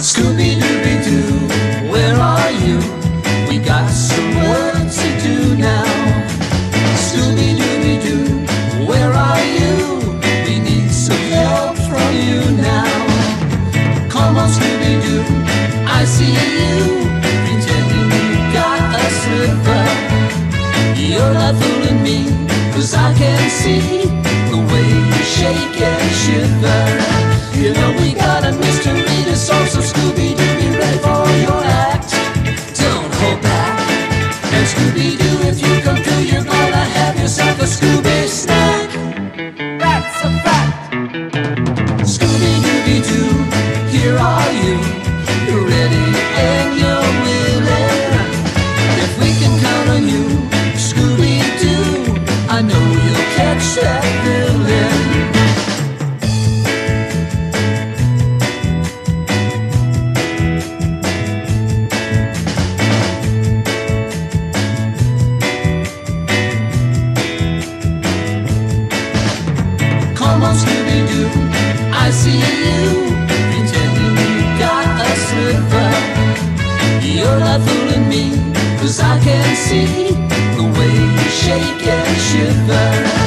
Scooby Dooby Doo, where are you? We got some work to do now. Scooby Dooby Doo, where are you? We need some help from you now. Come on, Scooby Doo, I see you pretending you got a slipper. You're not fooling me, cause I can see the way you shake and shiver. You know we got Scooby Doo, if you come through, you're gonna have yourself a Scooby snack. That's a fact. Scooby Dooby Doo, here are you. You're ready and you're willing. If we can count on you, Scooby Doo, I know you'll catch that I see you pretending you got a slipper. You're not fooling me, cause I can see the way you shake and shiver.